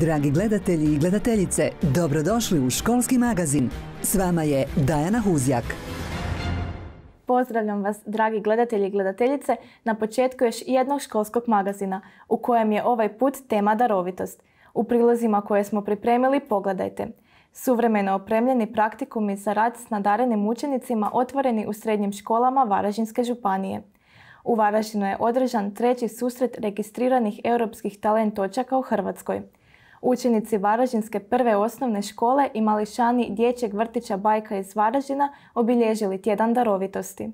Dragi gledatelji i gledateljice, dobrodošli u školski magazin. S vama je Dajana Huzjak. Pozdravljam vas, dragi gledatelji i gledateljice, na početku još jednog školskog magazina, u kojem je ovaj put tema darovitost. U prilozima koje smo pripremili pogledajte. Suvremeno opremljeni praktikumi za rad s nadarenim učenicima otvoreni u srednjim školama Varaždinske županije. U Varaždinu je održan treći susret registriranih europskih talentočaka u Hrvatskoj. Učenici Varaždinske prve osnovne škole i mališani dječjeg vrtića Bajka iz Varaždina obilježili tjedan darovitosti.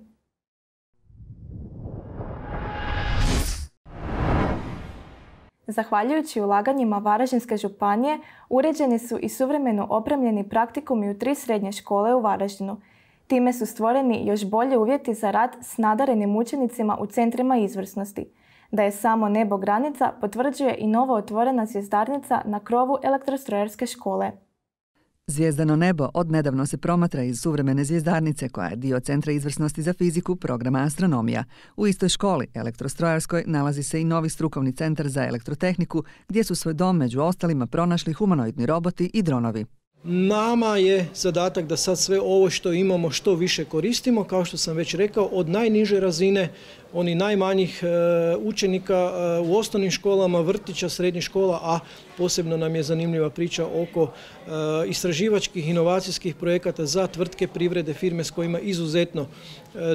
Zahvaljujući ulaganjima Varaždinske županije, uređeni su i suvremeno opremljeni praktikumi u tri srednje škole u Varaždinu. Time su stvoreni još bolje uvjeti za rad s nadarenim učenicima u centrima izvrsnosti. Da je samo nebo granica potvrđuje i novo otvorena zvjezdarnica na krovu elektrostrojarske škole. Zvijezdano nebo odnedavno se promatra iz suvremene zvjezdarnice koja je dio Centra izvrsnosti za fiziku programa astronomija. U istoj školi, elektrostrojarskoj, nalazi se i novi strukovni centar za elektrotehniku gdje su svoj dom među ostalima pronašli humanoidni roboti i dronovi. Nama je zadatak da sad sve ovo što imamo što više koristimo, kao što sam već rekao, od najniže razine oni najmanjih e, učenika e, u osnovnim školama, vrtića, srednjih škola, a posebno nam je zanimljiva priča oko e, istraživačkih inovacijskih projekata za tvrtke privrede, firme s kojima izuzetno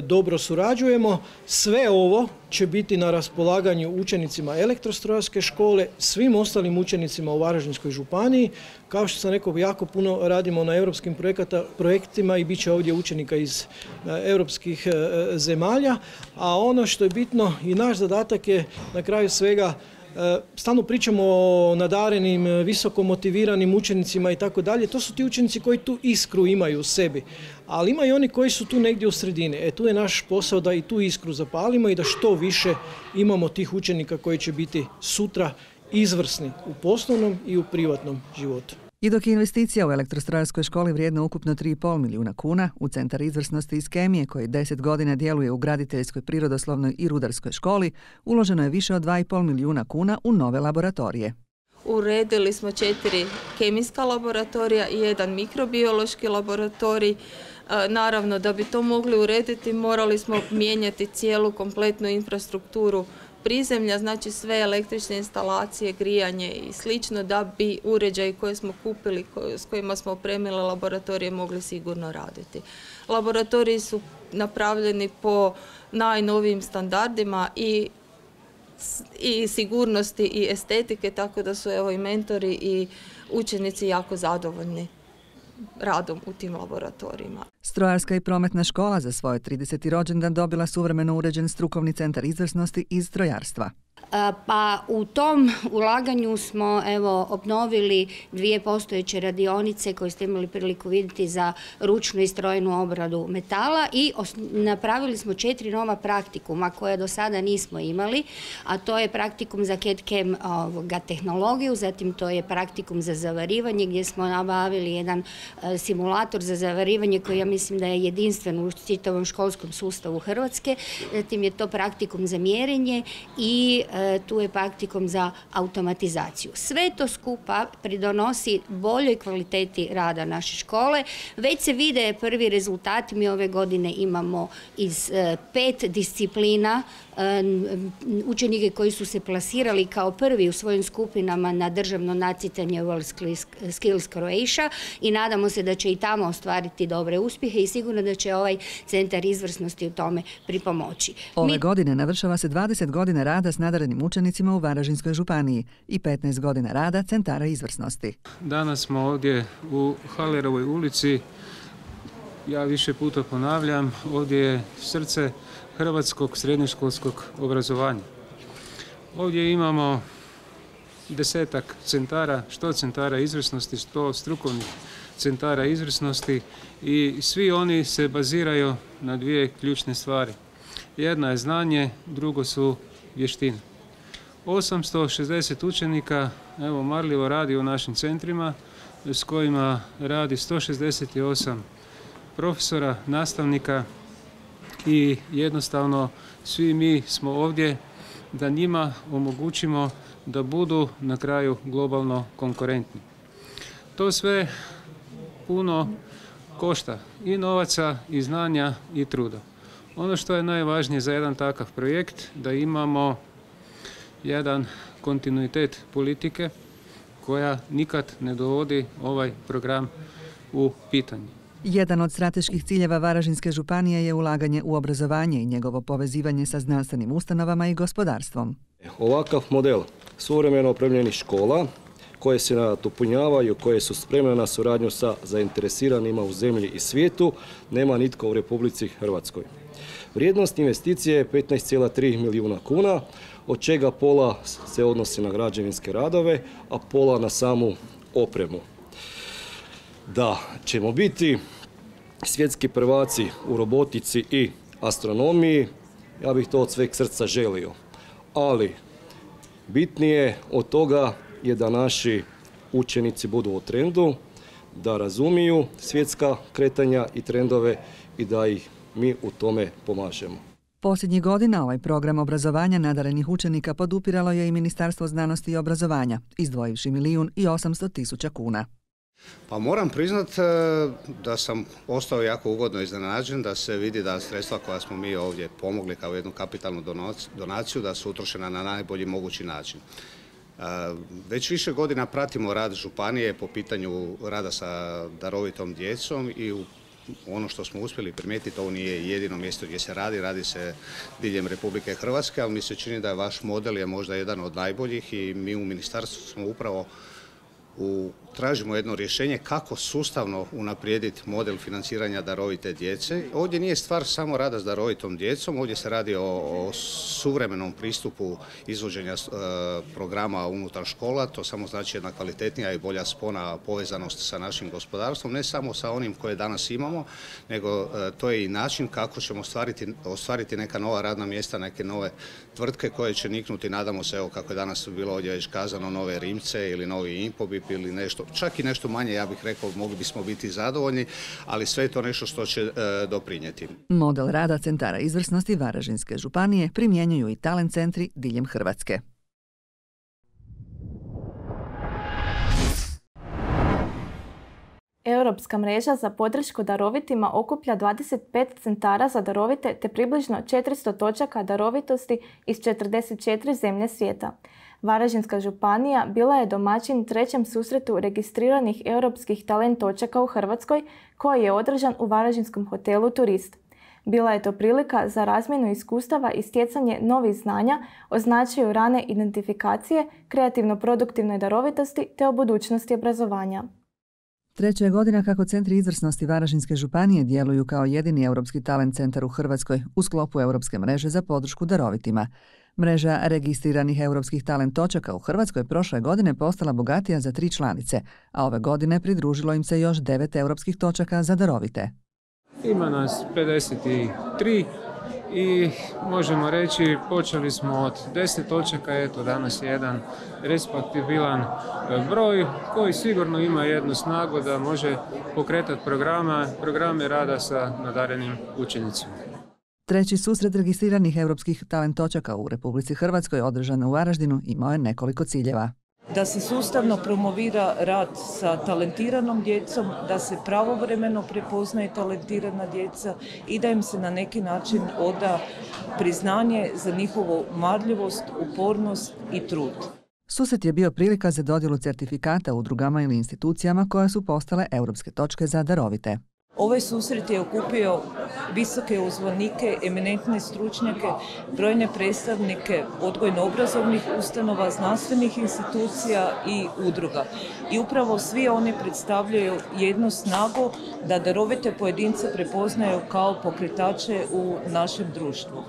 dobro surađujemo. Sve ovo će biti na raspolaganju učenicima elektrostrojarske škole, svim ostalim učenicima u Varaždinskoj županiji. Kao što sam rekao, jako puno radimo na europskim projektima i bit će ovdje učenika iz europskih zemalja, a ono što je bitno i naš zadatak je na kraju svega e, stalno pričamo o nadarenim, visoko motiviranim učenicima i tako dalje. To su ti učenici koji tu iskru imaju u sebi. Ali ima i oni koji su tu negdje u sredini. E tu je naš posao da i tu iskru zapalimo i da što više imamo tih učenika koji će biti sutra izvrsni u poslovnom i u privatnom životu. I dok je investicija u elektrostrojarskoj školi vrijedna ukupno 3,5 milijuna kuna, u Centar izvrsnosti iz kemije koji 10 godina djeluje u graditeljskoj, prirodoslovnoj i rudarskoj školi, uloženo je više od 2,5 milijuna kuna u nove laboratorije. Uredili smo četiri kemijska laboratorija i jedan mikrobiološki laboratorij. E, naravno, da bi to mogli urediti, morali smo mijenjati cijelu kompletnu infrastrukturu prizemlja, znači sve električne instalacije, grijanje i slično da bi uređaji koje smo kupili, s kojima smo opremili laboratorije mogli sigurno raditi. Laboratoriji su napravljeni po najnovijim standardima i i sigurnosti i estetike, tako da su evo i mentori i učenici jako zadovoljni radom u tim laboratorijima. Strojarska i prometna škola za svoje 30. rođendan dobila suvremeno uređen strukovni centar izvrsnosti iz strojarstva. Pa u tom ulaganju smo evo obnovili dvije postojeće radionice koje ste imali priliku vidjeti za ručnu i strojnu obradu metala i napravili smo četiri nova praktikuma koje do sada nismo imali, a to je praktikum za CAD-CAM tehnologiju, zatim to je praktikum za zavarivanje gdje smo nabavili jedan e, simulator za zavarivanje koji ja mislim da je jedinstven u čitavom školskom sustavu Hrvatske, zatim je to praktikum za mjerenje i e, tu je praktikom za automatizaciju. Sve to skupa pridonosi boljoj kvaliteti rada naše škole. Već se vide prvi rezultati, mi ove godine imamo iz e, pet disciplina učenike koji su se plasirali kao prvi u svojim skupinama na državno nacitanje World Skills Croatia i nadamo se da će i tamo ostvariti dobre uspjehe i sigurno da će ovaj centar izvrsnosti u tome pripomoći. Ove godine navršava se 20 godina rada s nadarenim učenicima u Varaždinskoj županiji i 15 godina rada centara izvrsnosti. Danas smo ovdje u Halerovoj ulici ja više puta ponavljam, ovdje je srce hrvatskog srednjoškolskog obrazovanja. Ovdje imamo desetak centara, što centara izvrsnosti, što strukovnih centara izvrsnosti i svi oni se baziraju na dvije ključne stvari. Jedna je znanje, drugo su vještine. 860 učenika evo, marljivo radi u našim centrima s kojima radi 168 profesora, nastavnika i jednostavno svi mi smo ovdje da njima omogućimo da budu na kraju globalno konkurentni. To sve puno košta i novaca i znanja i truda. Ono što je najvažnije za jedan takav projekt da imamo jedan kontinuitet politike koja nikad ne dovodi ovaj program u pitanje. Jedan od strateških ciljeva Varažinske županije je ulaganje u obrazovanje i njegovo povezivanje sa znanstvenim ustanovama i gospodarstvom. Ovakav model suvremeno opremljenih škola koje se nadopunjavaju, koje su spremne na suradnju sa zainteresiranima u zemlji i svijetu, nema nitko u Republici Hrvatskoj. Vrijednost investicije je 15,3 milijuna kuna, od čega pola se odnosi na građevinske radove, a pola na samu opremu. Da ćemo biti svjetski prvaci u robotici i astronomiji, ja bih to od sveg srca želio. Ali bitnije od toga je da naši učenici budu u trendu, da razumiju svjetska kretanja i trendove i da ih mi u tome pomažemo. Posljednjih godina ovaj program obrazovanja nadarenih učenika podupiralo je i Ministarstvo znanosti i obrazovanja, izdvojivši milijun i 800 tisuća kuna. Pa moram priznat e, da sam ostao jako ugodno iznenađen da se vidi da sredstva koja smo mi ovdje pomogli kao jednu kapitalnu donaciju da su utrošena na najbolji mogući način. E, već više godina pratimo rad Županije po pitanju rada sa darovitom djecom i ono što smo uspjeli primijetiti, ovo nije jedino mjesto gdje se radi, radi se diljem Republike Hrvatske, ali mi se čini da je vaš model je možda jedan od najboljih i mi u ministarstvu smo upravo u, tražimo jedno rješenje kako sustavno unaprijediti model financiranja darovite djece. Ovdje nije stvar samo rada s darovitom djecom, ovdje se radi o, suvremenom pristupu izvođenja e, programa unutar škola, to samo znači jedna kvalitetnija i bolja spona povezanost sa našim gospodarstvom, ne samo sa onim koje danas imamo, nego e, to je i način kako ćemo ostvariti, ostvariti neka nova radna mjesta, neke nove tvrtke koje će niknuti, nadamo se, evo kako je danas bilo ovdje već kazano, nove Rimce ili novi Ili nešto, čak i nešto manje, ja bih rekao, mogli bismo biti zadovoljni, ali sve je to nešto što će e, doprinijeti. Model rada centara izvrsnosti Varažinske županije primjenjuju i talent centri diljem Hrvatske. Europska mreža za podršku darovitima okuplja 25 centara za darovite te približno 400 točaka darovitosti iz 44 zemlje svijeta. Varaždinska županija bila je domaćin trećem susretu registriranih europskih talent točaka u Hrvatskoj koji je održan u Varaždinskom hotelu Turist. Bila je to prilika za razmjenu iskustava i stjecanje novih znanja o značaju rane identifikacije, kreativno-produktivnoj darovitosti te o budućnosti obrazovanja. Treća je godina kako Centri izvrsnosti Varaždinske županije djeluju kao jedini europski talent centar u Hrvatskoj u sklopu Europske mreže za podršku darovitima. Mreža registriranih europskih talent točaka u Hrvatskoj prošle godine postala bogatija za tri članice, a ove godine pridružilo im se još devet europskih točaka za darovite. Ima nas 53 i možemo reći počeli smo od 10 točaka, eto danas je jedan respektibilan e, broj koji sigurno ima jednu snagu da može pokretati programa, programe rada sa nadarenim učenicima. Treći susret registriranih europskih talentočaka u Republici Hrvatskoj održan u Varaždinu imao je nekoliko ciljeva. Da se sustavno promovira rad sa talentiranom djecom, da se pravovremeno prepoznaje talentirana djeca i da im se na neki način oda priznanje za njihovu marljivost, upornost i trud. Susret je bio prilika za dodjelu certifikata udrugama ili institucijama koje su postale europske točke za darovite. Ovaj susret je okupio visoke uzvanike, eminentne stručnjake, brojne predstavnike odgojno-obrazovnih ustanova, znanstvenih institucija i udruga. I upravo svi oni predstavljaju jednu snagu da darovite pojedince prepoznaju kao pokretače u našem društvu.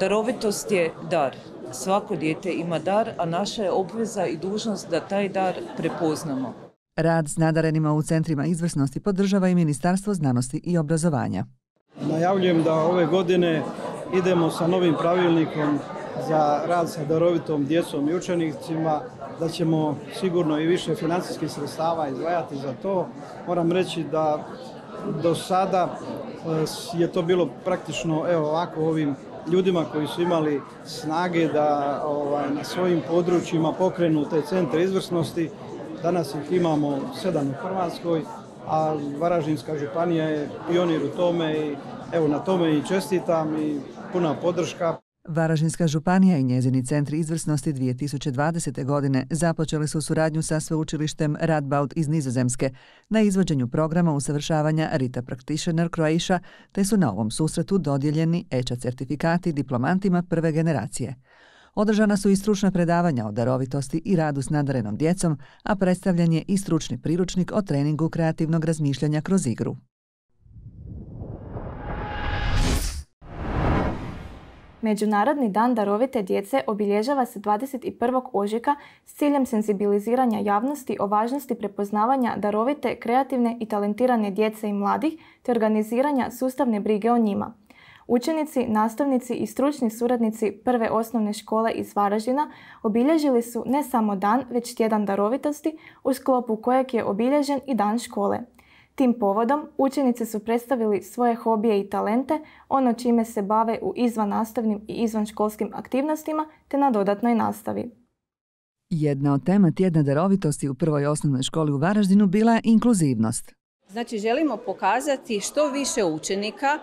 Darovitost je dar. Svako dijete ima dar, a naša je obveza i dužnost da taj dar prepoznamo. Rad s nadarenima u centrima izvrsnosti podržava i Ministarstvo znanosti i obrazovanja. Najavljujem da ove godine idemo sa novim pravilnikom za rad sa darovitom djecom i učenicima, da ćemo sigurno i više financijskih sredstava izdvajati za to. Moram reći da do sada eh, je to bilo praktično evo ovako ovim ljudima koji su imali snage da ovaj, na svojim područjima pokrenu te centre izvrsnosti. Danas ih imamo sedam u Hrvatskoj, a Varaždinska županija je pionir u tome i evo na tome i čestitam i puna podrška. Varaždinska županija i njezini centri izvrsnosti 2020. godine započeli su suradnju sa sveučilištem Radboud iz Nizozemske na izvođenju programa usavršavanja Rita Practitioner Croatia, te su na ovom susretu dodijeljeni EČA certifikati diplomantima prve generacije. Održana su i stručna predavanja o darovitosti i radu s nadarenom djecom, a predstavljen je i stručni priručnik o treningu kreativnog razmišljanja kroz igru. Međunarodni dan darovite djece obilježava se 21. ožujka s ciljem senzibiliziranja javnosti o važnosti prepoznavanja darovite, kreativne i talentirane djece i mladih te organiziranja sustavne brige o njima. Učenici, nastavnici i stručni suradnici prve osnovne škole iz Varaždina obilježili su ne samo dan, već tjedan darovitosti u sklopu kojeg je obilježen i dan škole. Tim povodom učenici su predstavili svoje hobije i talente, ono čime se bave u izvan nastavnim i izvanškolskim aktivnostima te na dodatnoj nastavi. Jedna od tema tjedna darovitosti u prvoj osnovnoj školi u Varaždinu bila je inkluzivnost. Znači želimo pokazati što više učenika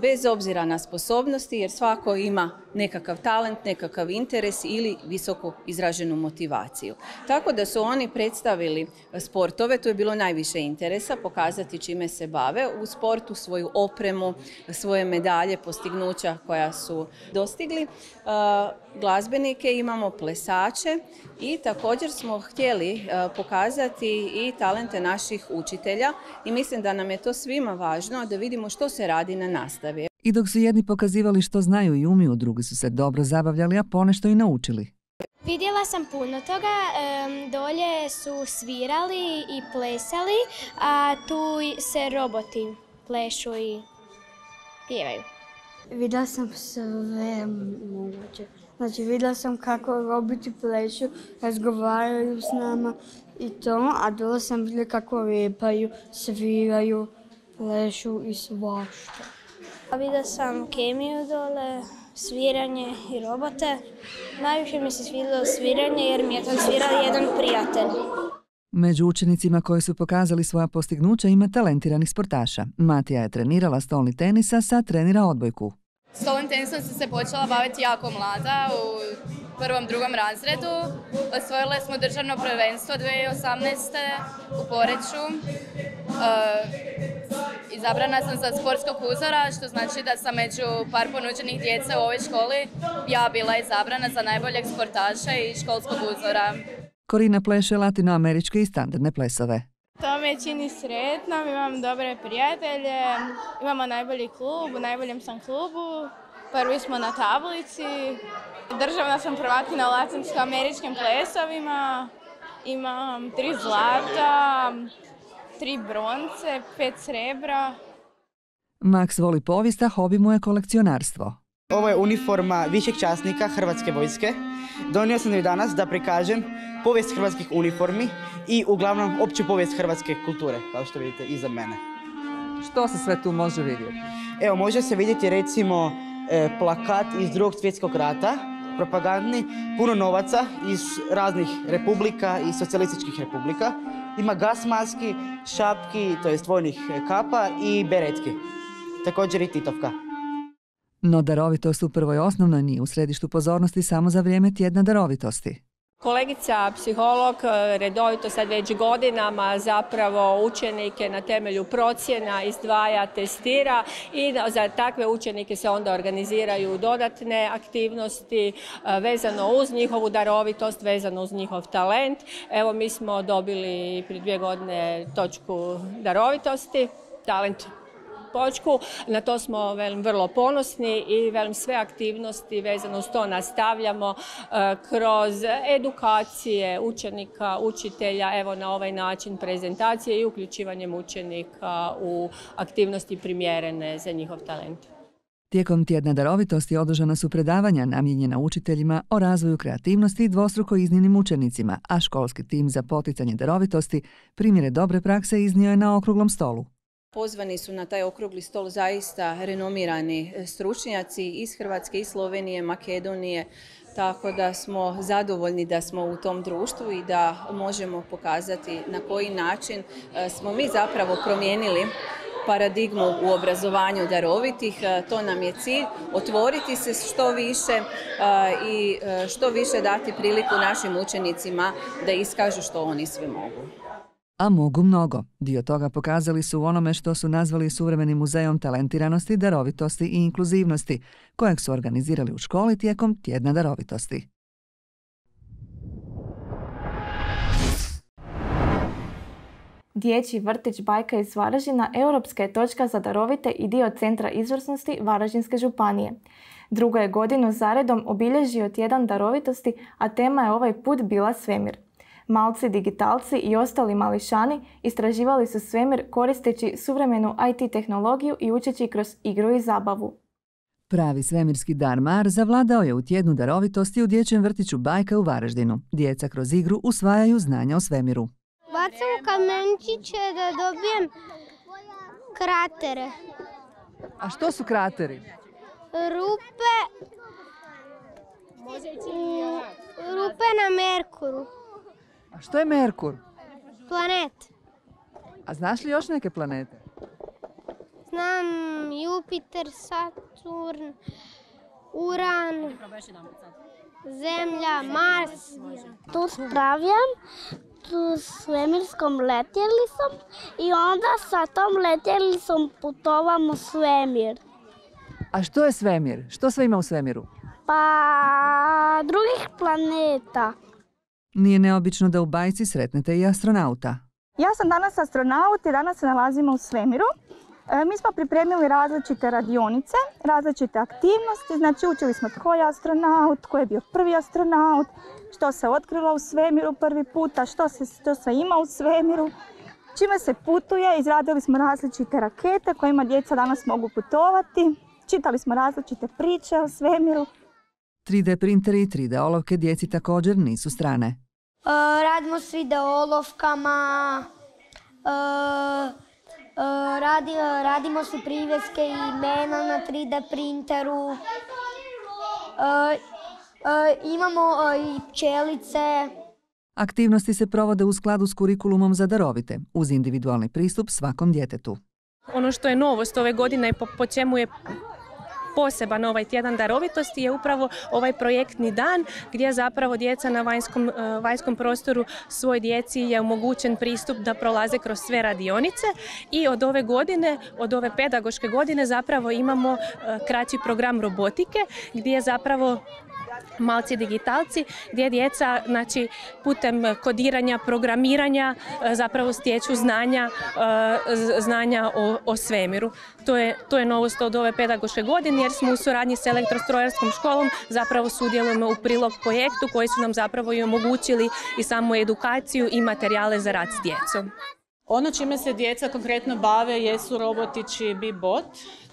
bez obzira na sposobnosti jer svako ima nekakav talent, nekakav interes ili visoko izraženu motivaciju. Tako da su oni predstavili sportove, tu je bilo najviše interesa, pokazati čime se bave u sportu, svoju opremu, svoje medalje, postignuća koja su dostigli. Glazbenike imamo plesače i također smo htjeli pokazati i talente naših učitelja i mislim da nam je to svima važno da vidimo što se radi na nastavi. I dok su jedni pokazivali što znaju i umiju, drugi su se dobro zabavljali, a ponešto i naučili. Vidjela sam puno toga, dolje su svirali i plesali, a tu se roboti plešu i pjevaju. Vidjela sam sve moguće. Znači vidjela sam kako roboti plešu, razgovaraju s nama i to, a dole sam vidjela kako repaju, sviraju, plešu i svašta. Vidio sam kemiju dole, sviranje i robote. Najviše mi se svidjelo sviranje jer mi je tam svirao jedan prijatelj. Među učenicima koji su pokazali svoja postignuća ima talentiranih sportaša. Matija je trenirala stolni tenisa, sad trenira odbojku. Stolnim tenisom sam se počela baviti jako mlada, u prvom, drugom razredu. Osvojile smo državno prvenstvo 2018. u Poreću. Izabrana sam za sportskog uzora, što znači da sam među par ponuđenih djece u ovoj školi ja bila izabrana za najboljeg sportaša i školskog uzora. Korina pleše latinoameričke i standardne plesove. Me čini sretnom, imam dobre prijatelje, imamo najbolji klub, u najboljem sam klubu, prvi smo na tablici, državna sam prvakina u latinsko-američkim plesovima, imam tri zlata, tri bronce, pet srebra. Max voli povijesta, hobi mu je kolekcionarstvo. Ovo je uniforma višeg časnika Hrvatske vojske. Donio sam ju danas da prikažem povijest hrvatskih uniformi i uglavnom opću povijest hrvatske kulture, kao što vidite iza mene. Što se sve tu može vidjeti? Evo, može se vidjeti recimo e, plakat iz drugog svjetskog rata, propagandni, puno novaca iz raznih republika i socijalističkih republika. Ima gas maski, šapki, to jest vojnih kapa i beretki. Također i titovka. No darovitost u prvoj osnovnoj nije u središtu pozornosti samo za vrijeme tjedna darovitosti. Kolegica psiholog redovito sad već godinama zapravo učenike na temelju procjena izdvaja, testira i za takve učenike se onda organiziraju dodatne aktivnosti vezano uz njihovu darovitost, vezano uz njihov talent. Evo mi smo dobili prije dvije godine točku darovitosti, talent počku. Na to smo velim, vrlo ponosni i velim, sve aktivnosti vezano uz to nastavljamo e, kroz edukacije učenika, učitelja, evo na ovaj način prezentacije i uključivanjem učenika u aktivnosti primjerene za njihov talent. Tijekom tjedna darovitosti održana su predavanja namijenjena učiteljima o razvoju kreativnosti i dvostruko iznimnim učenicima, a školski tim za poticanje darovitosti primjere dobre prakse iznio je na okruglom stolu. Pozvani su na taj okrugli stol zaista renomirani stručnjaci iz Hrvatske, iz Slovenije, Makedonije, tako da smo zadovoljni da smo u tom društvu i da možemo pokazati na koji način e, smo mi zapravo promijenili paradigmu u obrazovanju darovitih. E, to nam je cilj, otvoriti se što više e, i što više dati priliku našim učenicima da iskažu što oni sve mogu. A mogu mnogo. Dio toga pokazali su u onome što su nazvali suvremenim muzejom talentiranosti, darovitosti i inkluzivnosti, kojeg su organizirali u školi tijekom tjedna darovitosti. Dječji vrtić Bajka iz Varaždina europska je točka za darovite i dio Centra izvrsnosti Varaždinske županije. Drugo je godinu zaredom obilježio tjedan darovitosti, a tema je ovaj put bila svemir. Malci, digitalci i ostali mališani istraživali su svemir koristeći suvremenu IT tehnologiju i učeći kroz igru i zabavu. Pravi svemirski dar Mar zavladao je u tjednu darovitosti u dječjem vrtiću Bajka u Varaždinu. Djeca kroz igru usvajaju znanja o svemiru. Bacam kamenčiće da dobijem kratere. A što su krateri? Rupe, rupe na Merkuru. A što je Merkur? Planet. A znaš li još neke planete? Znam Jupiter, Saturn, Uran, Zemlja, Mars. Tu spravljam tu svemirskom letjelicom i onda sa tom letjelicom putovam u svemir. A što je svemir? Što sve ima u svemiru? Pa drugih planeta. Nije neobično da u bajci sretnete i astronauta. Ja sam danas astronaut i danas se nalazimo u svemiru. E, mi smo pripremili različite radionice, različite aktivnosti, znači učili smo tko je astronaut, tko je bio prvi astronaut, što se otkrilo u svemiru prvi puta, što se što sve ima u svemiru, čime se putuje, izradili smo različite rakete kojima djeca danas mogu putovati, čitali smo različite priče o svemiru. 3D printeri i 3D olovke djeci također nisu strane. E, radimo s videolovkama, e, e, radi, radimo si priveske i imena na 3D printeru, imamo i pčelice. Aktivnosti se provode u skladu s kurikulumom za darovite, uz individualni pristup svakom djetetu. Ono što je novost ove godine i po, po čemu je poseban ovaj tjedan darovitosti je upravo ovaj projektni dan gdje zapravo djeca na vanjskom, e, vanjskom prostoru svoj djeci je omogućen pristup da prolaze kroz sve radionice. I od ove godine, od ove pedagoške godine zapravo imamo e, kraći program robotike gdje zapravo malci digitalci gdje djeca znači, putem kodiranja, programiranja e, zapravo stječu znanja, e, znanja o, o svemiru. To je, to je novost od ove pedagoške godine jer smo u suradnji s elektrostrojarskom školom zapravo sudjelujemo u prilog projektu koji su nam zapravo i omogućili i samu edukaciju i materijale za rad s djecom. Ono čime se djeca konkretno bave jesu robotići Bibot.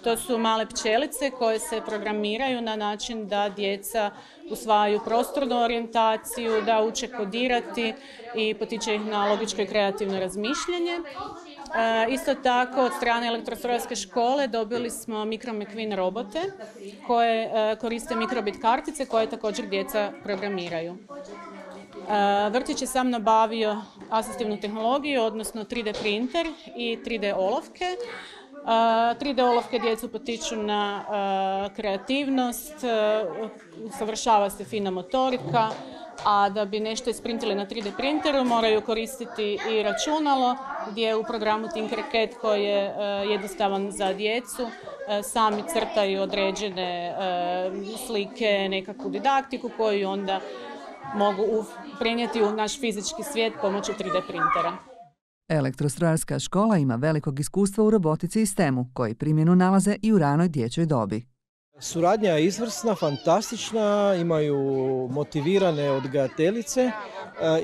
To su male pčelice koje se programiraju na način da djeca usvajaju prostornu orijentaciju, da uče kodirati i potiče ih na logičko i kreativno razmišljanje. E, isto tako od strane elektrostrojarske škole dobili smo Micro robote koje e, koriste mikrobit kartice koje također djeca programiraju. E, vrtić je sam nabavio asistivnu tehnologiju, odnosno 3D printer i 3D olovke. 3D olovke djecu potiču na kreativnost, usavršava se fina motorika, a da bi nešto isprintili na 3D printeru moraju koristiti i računalo gdje u programu Tinkercad koji je jednostavan za djecu sami crtaju određene slike, nekakvu didaktiku koju onda mogu prenijeti u naš fizički svijet pomoću 3D printera. Elektrostrojarska škola ima velikog iskustva u robotici i STEM-u, koji primjenu nalaze i u ranoj dječjoj dobi. Suradnja je izvrsna, fantastična, imaju motivirane odgajateljice e,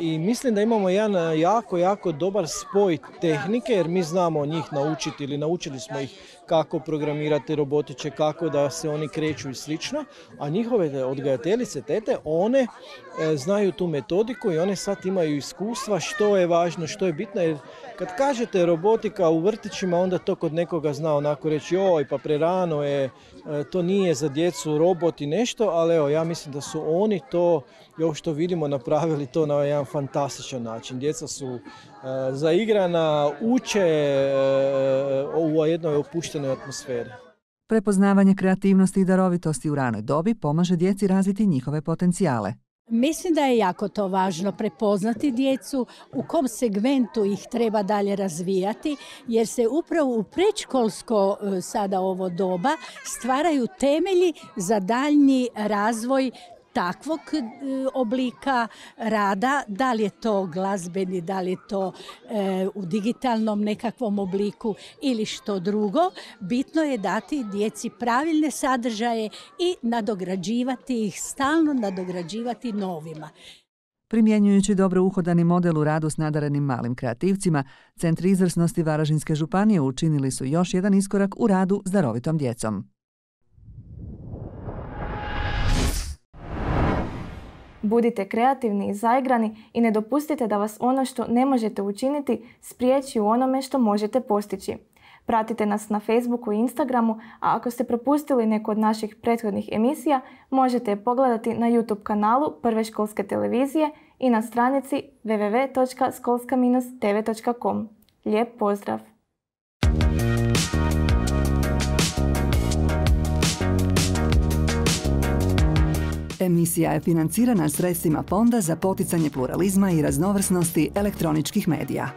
i mislim da imamo jedan jako, jako dobar spoj tehnike jer mi znamo njih naučiti ili naučili smo ih kako programirati robotiće, kako da se oni kreću i slično, a njihove odgajateljice, tete, one e, znaju tu metodiku i one sad imaju iskustva što je važno, što je bitno, jer kad kažete robotika u vrtićima, onda to kod nekoga zna onako reći, oj, pa prerano je, e, to nije za djecu robot i nešto, ali evo, ja mislim da su oni to, ovo što vidimo, napravili to na jedan fantastičan način. Djeca su zaigrana, uče e, u jednoj opuštenoj atmosferi. Prepoznavanje kreativnosti i darovitosti u ranoj dobi pomaže djeci razviti njihove potencijale. Mislim da je jako to važno prepoznati djecu u kom segmentu ih treba dalje razvijati jer se upravo u predškolsko e, sada ovo doba stvaraju temelji za daljnji razvoj takvog e, oblika rada, da li je to glazbeni, da li je to e, u digitalnom nekakvom obliku ili što drugo, bitno je dati djeci pravilne sadržaje i nadograđivati ih, stalno nadograđivati novima. Primjenjujući dobro uhodani model u radu s nadarenim malim kreativcima, Centri izvrsnosti Varažinske županije učinili su još jedan iskorak u radu s darovitom djecom. Budite kreativni i zaigrani i ne dopustite da vas ono što ne možete učiniti spriječi u onome što možete postići. Pratite nas na Facebooku i Instagramu, a ako ste propustili neku od naših prethodnih emisija, možete je pogledati na YouTube kanalu Prve školske televizije i na stranici www.skolska-tv.com. Lijep pozdrav! Emisija je financirana sredstvima Fonda za poticanje pluralizma i raznovrsnosti elektroničkih medija.